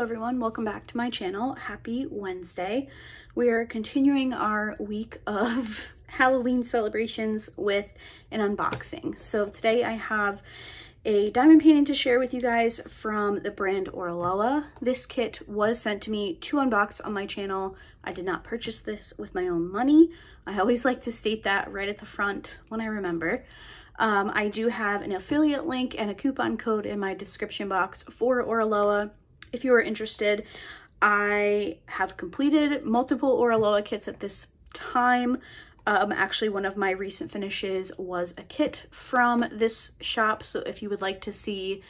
Everyone, welcome back to my channel. Happy Wednesday. We are continuing our week of Halloween celebrations with an unboxing. So today I have a diamond painting to share with you guys from the brand Oraloa. This kit was sent to me to unbox on my channel. I did not purchase this with my own money. I always like to state that right at the front when I remember. Um, I do have an affiliate link and a coupon code in my description box for Oraloa if you are interested. I have completed multiple Oraloa kits at this time. Um, actually, one of my recent finishes was a kit from this shop. So if you would like to see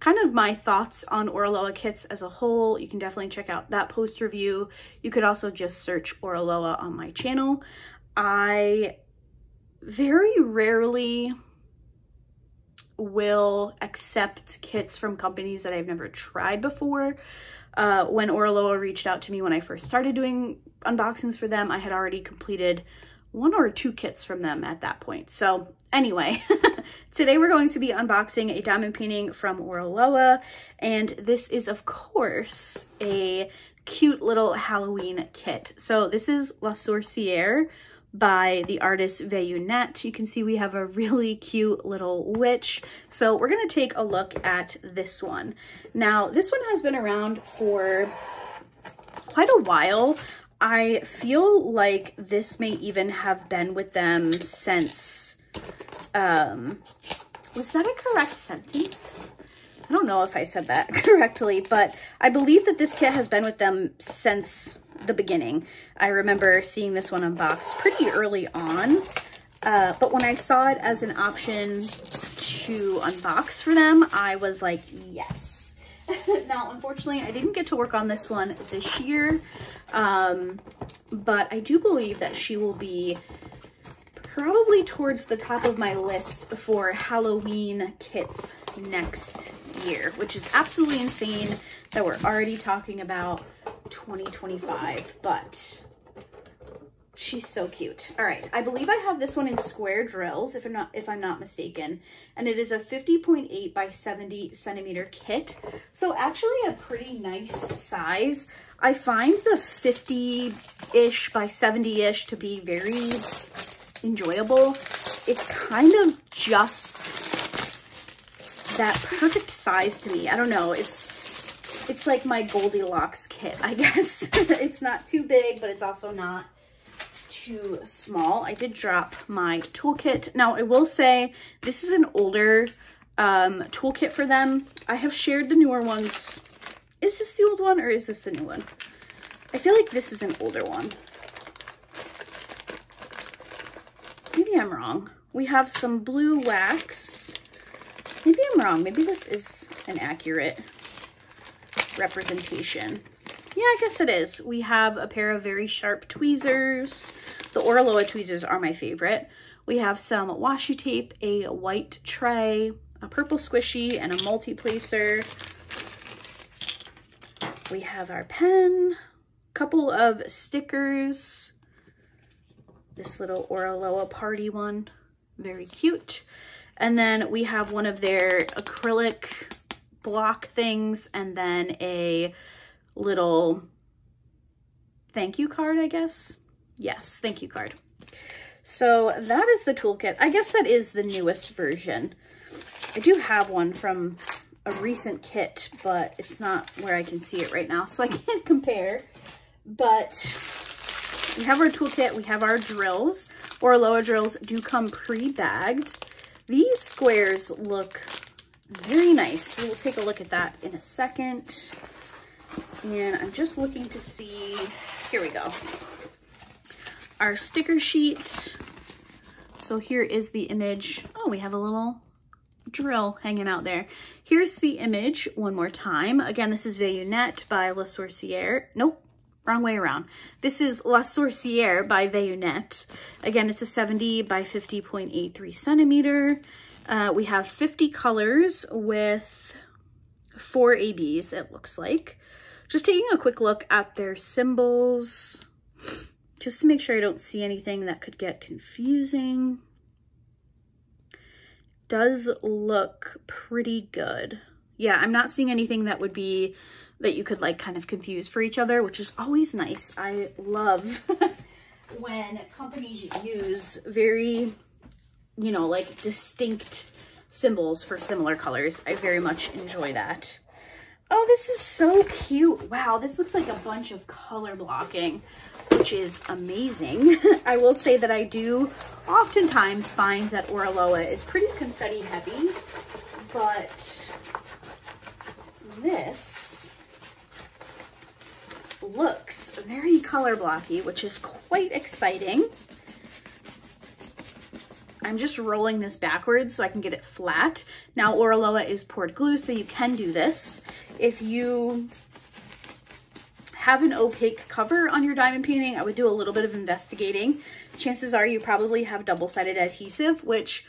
kind of my thoughts on Oraloa kits as a whole, you can definitely check out that post review. You could also just search Oraloa on my channel. I very rarely will accept kits from companies that I've never tried before. Uh, when Oraloa reached out to me when I first started doing unboxings for them, I had already completed one or two kits from them at that point. So anyway, today we're going to be unboxing a diamond painting from Oraloa, and this is of course a cute little Halloween kit. So this is La Sorcière by the artist Vayounette. You can see we have a really cute little witch. So we're going to take a look at this one. Now, this one has been around for quite a while. I feel like this may even have been with them since, um, was that a correct sentence? I don't know if I said that correctly, but I believe that this kit has been with them since the beginning. I remember seeing this one unboxed pretty early on, uh, but when I saw it as an option to unbox for them, I was like, yes. now, unfortunately, I didn't get to work on this one this year, um, but I do believe that she will be probably towards the top of my list for Halloween kits next year, which is absolutely insane that we're already talking about 2025, but she's so cute. All right, I believe I have this one in square drills, if I'm not if I'm not mistaken, and it is a 50.8 by 70 centimeter kit. So actually a pretty nice size. I find the 50-ish by 70-ish to be very enjoyable. It's kind of just that perfect size to me. I don't know. It's it's like my Goldilocks kit, I guess. it's not too big, but it's also not too small. I did drop my toolkit. Now, I will say this is an older um, toolkit for them. I have shared the newer ones. Is this the old one or is this the new one? I feel like this is an older one. Maybe I'm wrong. We have some blue wax. Maybe I'm wrong. Maybe this is an accurate representation. Yeah, I guess it is. We have a pair of very sharp tweezers. The Oraloa tweezers are my favorite. We have some washi tape, a white tray, a purple squishy, and a multi-placer. We have our pen, a couple of stickers, this little Oraloa party one, very cute. And then we have one of their acrylic block things and then a little thank you card, I guess. Yes, thank you card. So that is the toolkit. I guess that is the newest version. I do have one from a recent kit, but it's not where I can see it right now, so I can't compare. But we have our toolkit, we have our drills. Oraloa drills do come pre-bagged. These squares look very nice. We'll take a look at that in a second. And I'm just looking to see, here we go. Our sticker sheet. So here is the image. Oh, we have a little drill hanging out there. Here's the image one more time. Again, this is Vayounette by La Sorcière. Nope, wrong way around. This is La Sorcière by Vayounette. Again, it's a 70 by 50.83 centimeter. Uh, we have 50 colors with four ABs, it looks like. Just taking a quick look at their symbols, just to make sure I don't see anything that could get confusing. Does look pretty good. Yeah, I'm not seeing anything that would be that you could like kind of confuse for each other, which is always nice. I love when companies use very, you know, like distinct symbols for similar colors. I very much enjoy that. Oh, this is so cute. Wow, this looks like a bunch of color blocking, which is amazing. I will say that I do oftentimes find that Oraloa is pretty confetti heavy, but this looks very color blocky, which is quite exciting. I'm just rolling this backwards so I can get it flat. Now Oraloa is poured glue, so you can do this. If you have an opaque cover on your diamond painting, I would do a little bit of investigating. Chances are you probably have double-sided adhesive, which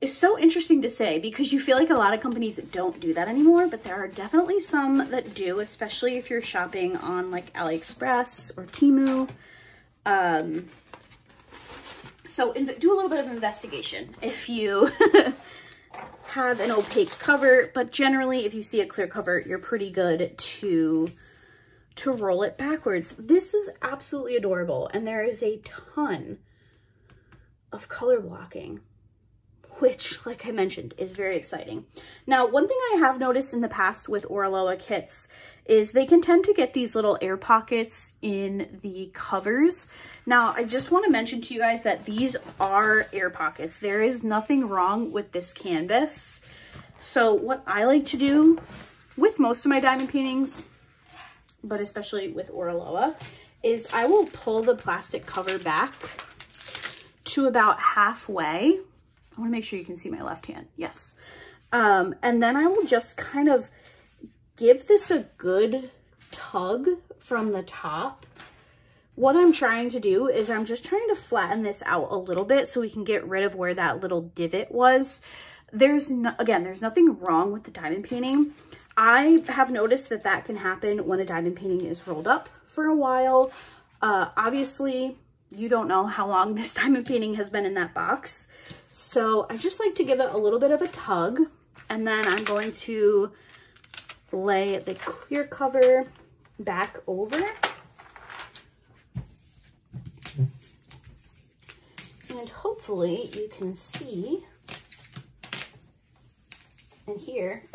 is so interesting to say because you feel like a lot of companies don't do that anymore, but there are definitely some that do, especially if you're shopping on like AliExpress or Temu. Um, so do a little bit of investigation if you have an opaque cover, but generally if you see a clear cover, you're pretty good to to roll it backwards. This is absolutely adorable. And there is a ton of color blocking, which, like I mentioned, is very exciting. Now, one thing I have noticed in the past with Oraloa kits is they can tend to get these little air pockets in the covers. Now, I just want to mention to you guys that these are air pockets. There is nothing wrong with this canvas. So what I like to do with most of my diamond paintings, but especially with Oraloa, is I will pull the plastic cover back to about halfway. I want to make sure you can see my left hand. Yes. Um, and then I will just kind of give this a good tug from the top. What I'm trying to do is I'm just trying to flatten this out a little bit so we can get rid of where that little divot was. There's no, again, there's nothing wrong with the diamond painting. I have noticed that that can happen when a diamond painting is rolled up for a while. Uh, obviously, you don't know how long this diamond painting has been in that box. So I just like to give it a little bit of a tug. And then I'm going to lay the clear cover back over. And hopefully you can see and hear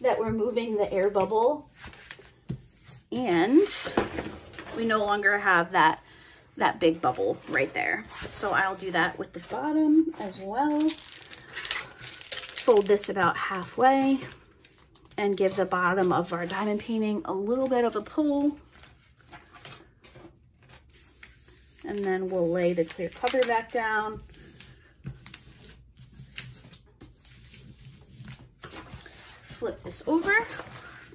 that we're moving the air bubble and we no longer have that that big bubble right there. So I'll do that with the bottom as well. Fold this about halfway and give the bottom of our diamond painting a little bit of a pull. And then we'll lay the clear cover back down. Flip this over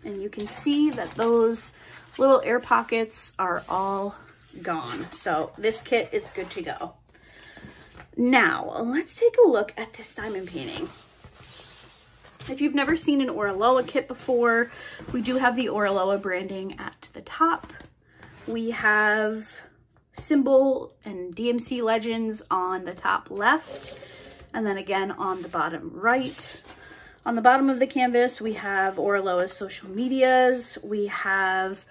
and you can see that those little air pockets are all gone. So this kit is good to go. Now, let's take a look at this diamond painting. If you've never seen an Oraloa kit before, we do have the Oraloa branding at the top. We have symbol and DMC legends on the top left, and then again on the bottom right. On the bottom of the canvas, we have Oraloa's social medias. We have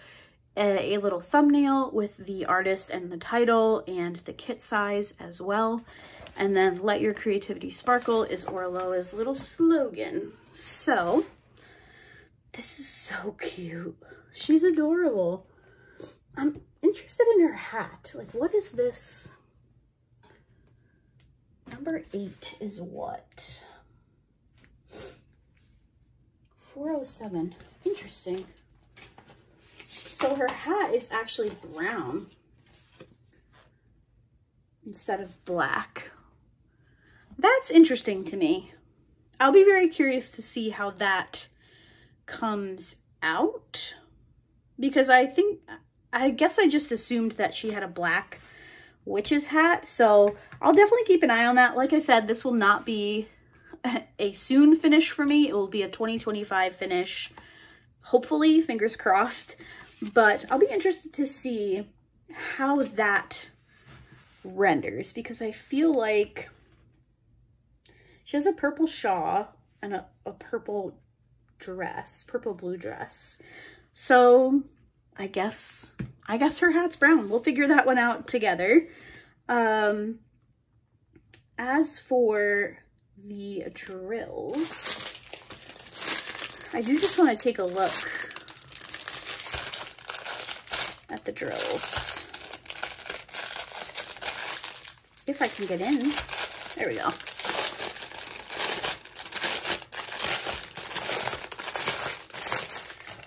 a, a, little thumbnail with the artist and the title and the kit size as well. And then let your creativity sparkle is Oraloa's little slogan. So this is so cute. She's adorable. I'm interested in her hat. Like, what is this? Number eight is what? 407. Interesting. So her hat is actually brown instead of black. That's interesting to me. I'll be very curious to see how that comes out because I think, I guess I just assumed that she had a black witch's hat. So I'll definitely keep an eye on that. Like I said, this will not be a soon finish for me. It will be a 2025 finish. Hopefully, fingers crossed. But I'll be interested to see how that renders because I feel like she has a purple shawl and a, a purple dress, purple blue dress. So I guess, I guess her hat's brown. We'll figure that one out together. Um, as for the drills, I do just want to take a look at the drills. If I can get in. There we go.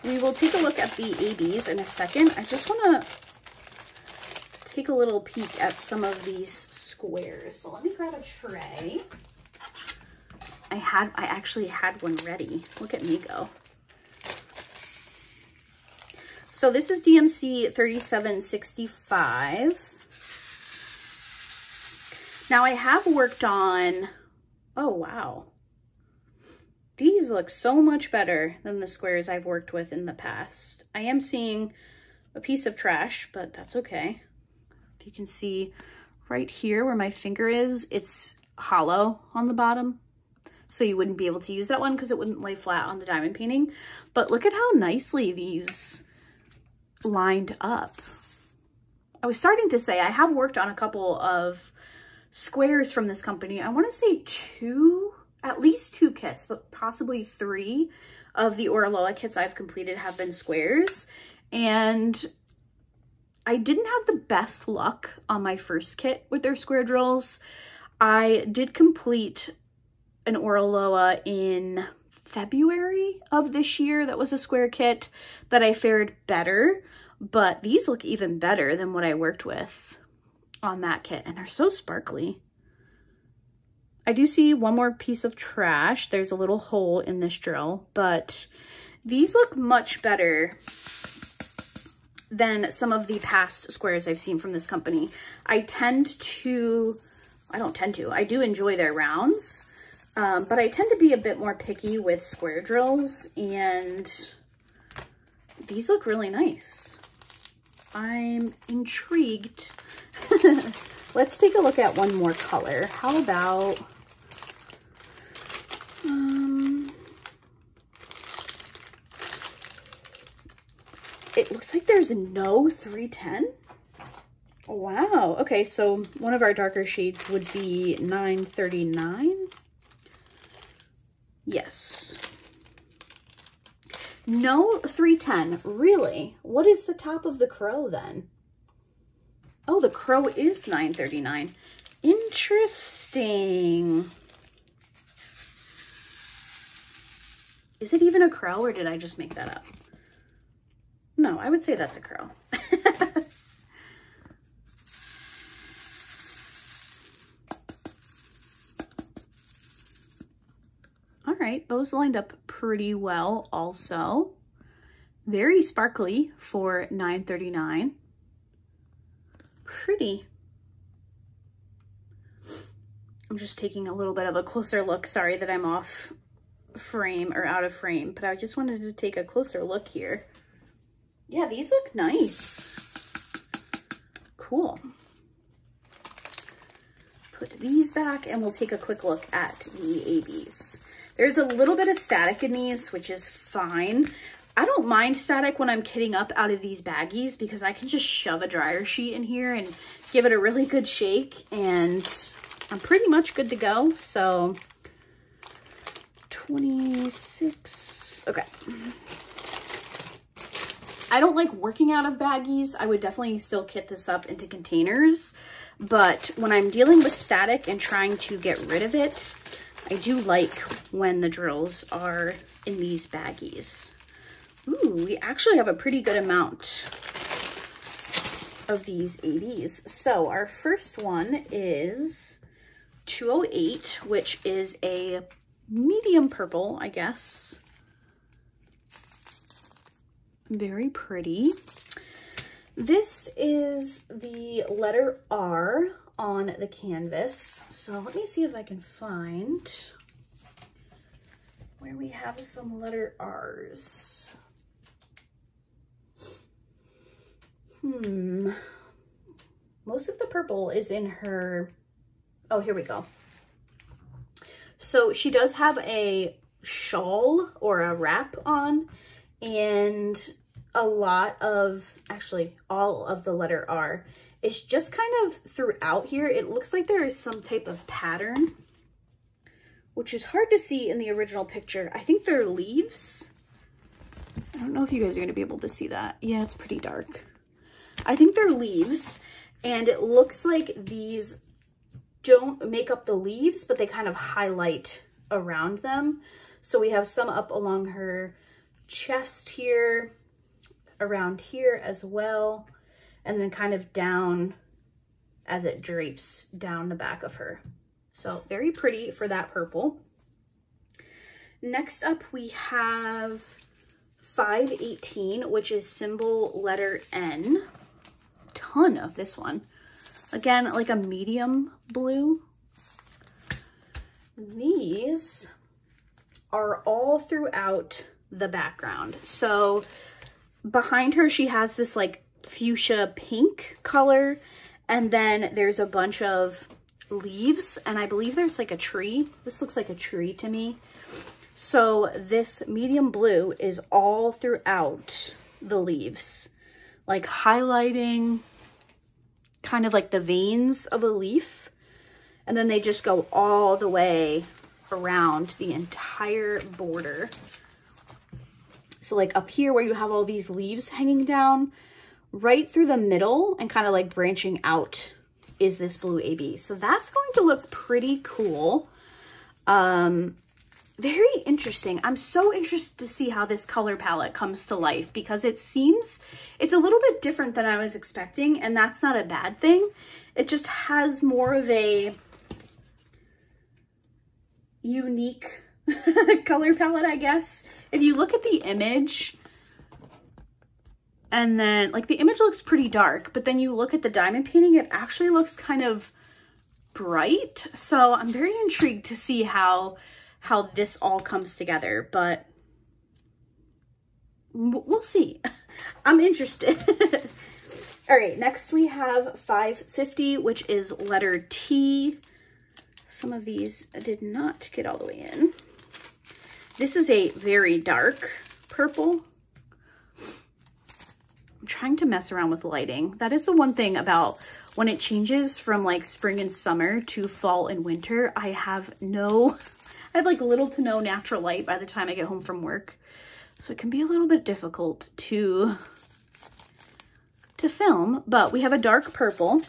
We will take a look at the ABs in a second. I just want to take a little peek at some of these squares. So let me grab a tray. I had, I actually had one ready. Look at me go. So this is DMC 3765. Now I have worked on, oh wow. These look so much better than the squares I've worked with in the past. I am seeing a piece of trash, but that's okay. If you can see right here where my finger is, it's hollow on the bottom. So you wouldn't be able to use that one because it wouldn't lay flat on the diamond painting. But look at how nicely these lined up. I was starting to say I have worked on a couple of squares from this company. I want to say two at least two kits, but possibly three of the Oraloa kits I've completed have been squares. And I didn't have the best luck on my first kit with their square drills. I did complete an Oraloa in February of this year that was a square kit that I fared better, but these look even better than what I worked with on that kit, and they're so sparkly. I do see one more piece of trash. There's a little hole in this drill, but these look much better than some of the past squares I've seen from this company. I tend to, I don't tend to, I do enjoy their rounds, um, but I tend to be a bit more picky with square drills and these look really nice. I'm intrigued. Let's take a look at one more color. How about um, it looks like there's no 310. Wow. Okay, so one of our darker shades would be 939. Yes. No 310. Really? What is the top of the crow then? Oh, the crow is 939. Interesting. Is it even a crow or did I just make that up? No, I would say that's a crow. All right, those lined up pretty well also. Very sparkly for 9.39. Pretty. I'm just taking a little bit of a closer look. Sorry that I'm off frame or out of frame, but I just wanted to take a closer look here. Yeah, these look nice. Cool. Put these back and we'll take a quick look at the ABs. There's a little bit of static in these, which is fine. I don't mind static when I'm kitting up out of these baggies because I can just shove a dryer sheet in here and give it a really good shake and I'm pretty much good to go. So 26, okay. I don't like working out of baggies. I would definitely still kit this up into containers, but when I'm dealing with static and trying to get rid of it, I do like when the drills are in these baggies. Ooh, we actually have a pretty good amount of these ABs. So our first one is 208, which is a medium purple, I guess. Very pretty. This is the letter R on the canvas. So let me see if I can find where we have some letter R's. Hmm. Most of the purple is in her, oh, here we go. So she does have a shawl or a wrap on and a lot of, actually all of the letter R. It's just kind of throughout here. It looks like there is some type of pattern, which is hard to see in the original picture. I think they're leaves. I don't know if you guys are going to be able to see that. Yeah, it's pretty dark. I think they're leaves and it looks like these don't make up the leaves, but they kind of highlight around them. So we have some up along her chest here, around here as well, and then kind of down as it drapes down the back of her. So very pretty for that purple. Next up we have 518, which is symbol letter N. Ton of this one. Again, like a medium blue. These are all throughout the background. So behind her, she has this like fuchsia pink color. And then there's a bunch of leaves and I believe there's like a tree. This looks like a tree to me. So this medium blue is all throughout the leaves, like highlighting kind of like the veins of a leaf. And then they just go all the way around the entire border. So like up here where you have all these leaves hanging down, right through the middle and kind of like branching out is this blue AB. So that's going to look pretty cool. Um, very interesting. I'm so interested to see how this color palette comes to life because it seems it's a little bit different than I was expecting and that's not a bad thing. It just has more of a unique color palette, I guess. If you look at the image and then like the image looks pretty dark, but then you look at the diamond painting, it actually looks kind of bright. So I'm very intrigued to see how how this all comes together, but we'll see. I'm interested. all right, next we have 550, which is letter T. Some of these did not get all the way in. This is a very dark purple. I'm trying to mess around with lighting. That is the one thing about when it changes from like spring and summer to fall and winter, I have no I have like little to no natural light by the time I get home from work. So it can be a little bit difficult to, to film, but we have a dark purple.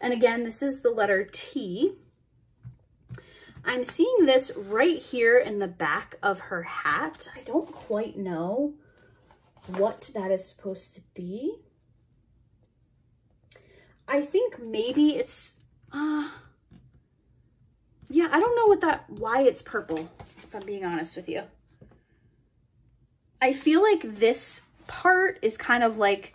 And again, this is the letter T. I'm seeing this right here in the back of her hat. I don't quite know what that is supposed to be. I think maybe it's, uh, yeah, I don't know what that, why it's purple, if I'm being honest with you. I feel like this part is kind of like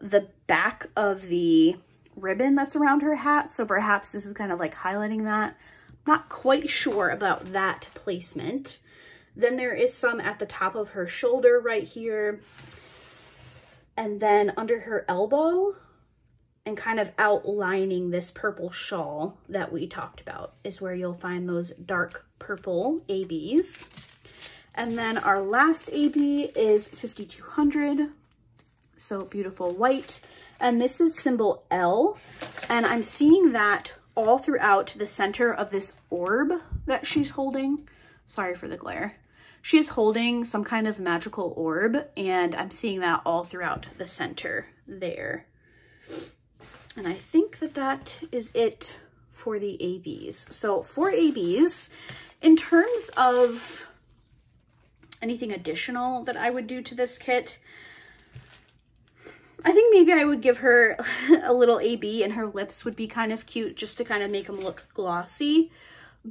the back of the ribbon that's around her hat. So perhaps this is kind of like highlighting that. Not quite sure about that placement. Then there is some at the top of her shoulder right here. And then under her elbow, and kind of outlining this purple shawl that we talked about is where you'll find those dark purple ABs. And then our last AB is 5200. So beautiful white. And this is symbol L. And I'm seeing that all throughout the center of this orb that she's holding. Sorry for the glare. She is holding some kind of magical orb and I'm seeing that all throughout the center there. And I think that that is it for the ABs. So for ABs, in terms of anything additional that I would do to this kit, I think maybe I would give her a little AB and her lips would be kind of cute just to kind of make them look glossy.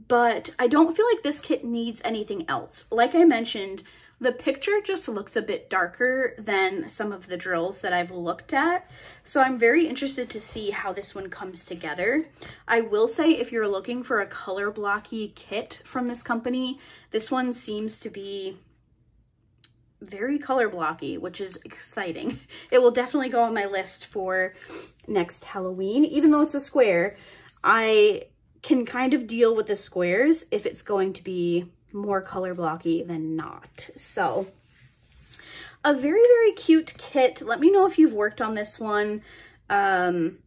But I don't feel like this kit needs anything else. Like I mentioned, the picture just looks a bit darker than some of the drills that I've looked at. So I'm very interested to see how this one comes together. I will say if you're looking for a color blocky kit from this company, this one seems to be very color blocky, which is exciting. It will definitely go on my list for next Halloween. Even though it's a square, I can kind of deal with the squares if it's going to be more color blocky than not. So a very, very cute kit. Let me know if you've worked on this one. Um,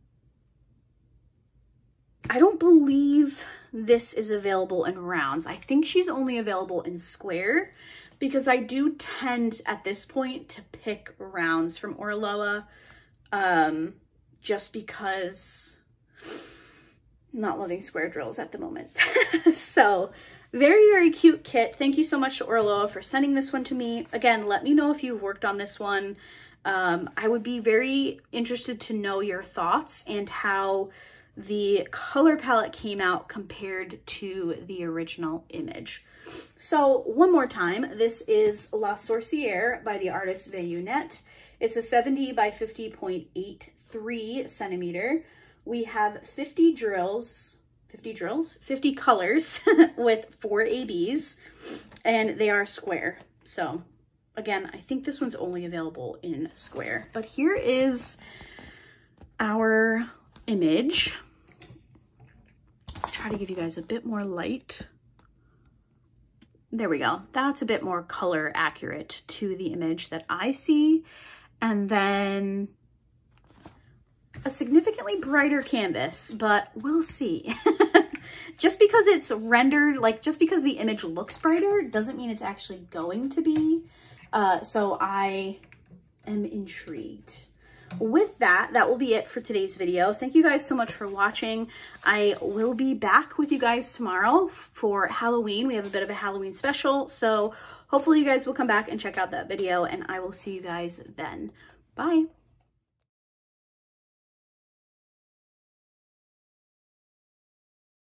I don't believe this is available in rounds. I think she's only available in square because I do tend at this point to pick rounds from Oraloa um, just because I'm not loving square drills at the moment. so very, very cute kit. Thank you so much to Oraloa for sending this one to me. Again, let me know if you've worked on this one. Um, I would be very interested to know your thoughts and how the color palette came out compared to the original image. So one more time, this is La Sorcière by the artist Vayounette. It's a 70 by 50.83 centimeter. We have 50 drills, 50 drills, 50 colors with four ABs, and they are square. So again, I think this one's only available in square. But here is our image. I'll try to give you guys a bit more light. There we go. That's a bit more color accurate to the image that I see. And then a significantly brighter canvas, but we'll see. just because it's rendered, like just because the image looks brighter doesn't mean it's actually going to be. Uh, so I am intrigued. With that, that will be it for today's video. Thank you guys so much for watching. I will be back with you guys tomorrow for Halloween. We have a bit of a Halloween special, so hopefully you guys will come back and check out that video, and I will see you guys then. Bye.